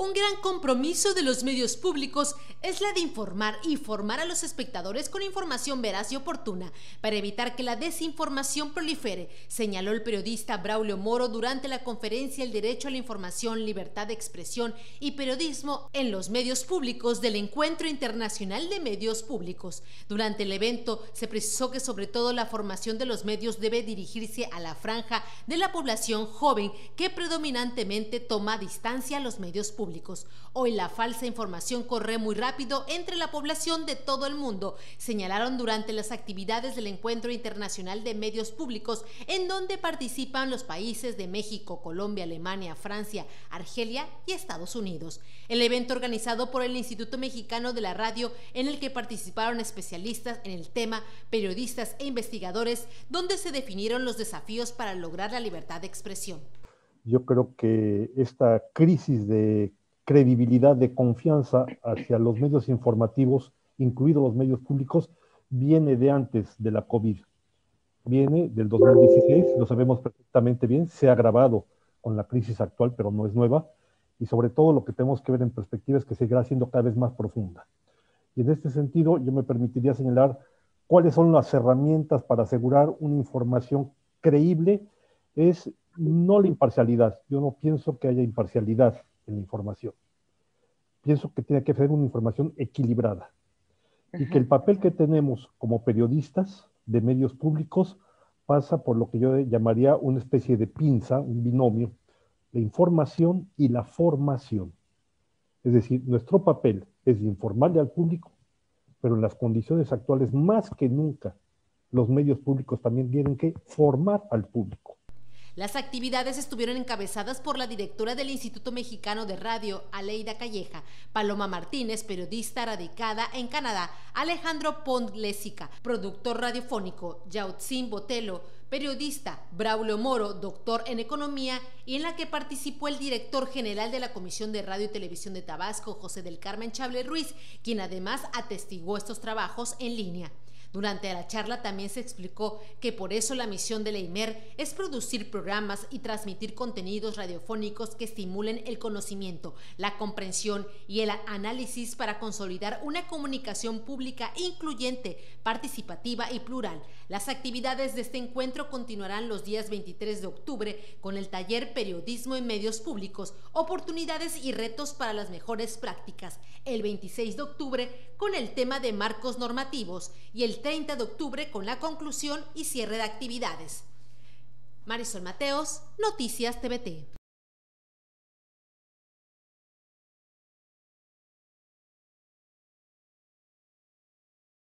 Un gran compromiso de los medios públicos es la de informar y formar a los espectadores con información veraz y oportuna para evitar que la desinformación prolifere, señaló el periodista Braulio Moro durante la conferencia El Derecho a la Información, Libertad de Expresión y Periodismo en los Medios Públicos del Encuentro Internacional de Medios Públicos. Durante el evento se precisó que sobre todo la formación de los medios debe dirigirse a la franja de la población joven que predominantemente toma distancia a los medios públicos. Hoy la falsa información corre muy rápido entre la población de todo el mundo, señalaron durante las actividades del Encuentro Internacional de Medios Públicos, en donde participan los países de México, Colombia, Alemania, Francia, Argelia y Estados Unidos. El evento organizado por el Instituto Mexicano de la Radio, en el que participaron especialistas en el tema, periodistas e investigadores, donde se definieron los desafíos para lograr la libertad de expresión. Yo creo que esta crisis de credibilidad, de confianza hacia los medios informativos, incluidos los medios públicos, viene de antes de la COVID. Viene del 2016, lo sabemos perfectamente bien, se ha agravado con la crisis actual, pero no es nueva. Y sobre todo lo que tenemos que ver en perspectiva es que seguirá siendo cada vez más profunda. Y en este sentido, yo me permitiría señalar cuáles son las herramientas para asegurar una información creíble. Es no la imparcialidad. Yo no pienso que haya imparcialidad en la información. Pienso que tiene que ser una información equilibrada y que el papel que tenemos como periodistas de medios públicos pasa por lo que yo llamaría una especie de pinza, un binomio, la información y la formación. Es decir, nuestro papel es informarle al público, pero en las condiciones actuales, más que nunca, los medios públicos también tienen que formar al público. Las actividades estuvieron encabezadas por la directora del Instituto Mexicano de Radio, Aleida Calleja, Paloma Martínez, periodista radicada en Canadá, Alejandro Pondlesica, productor radiofónico, Yautzin Botelo, periodista, Braulio Moro, doctor en economía, y en la que participó el director general de la Comisión de Radio y Televisión de Tabasco, José del Carmen Chable Ruiz, quien además atestiguó estos trabajos en línea. Durante la charla también se explicó que por eso la misión de la IMER es producir programas y transmitir contenidos radiofónicos que estimulen el conocimiento, la comprensión y el análisis para consolidar una comunicación pública incluyente, participativa y plural. Las actividades de este encuentro continuarán los días 23 de octubre con el taller Periodismo en Medios Públicos, oportunidades y retos para las mejores prácticas. El 26 de octubre con el tema de marcos normativos y el 30 de octubre con la conclusión y cierre de actividades. Marisol Mateos, Noticias TVT.